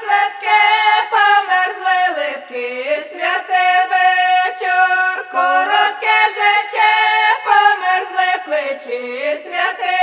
Святке померзли литки, святе вечір, коротке жече, померзли плечі, святе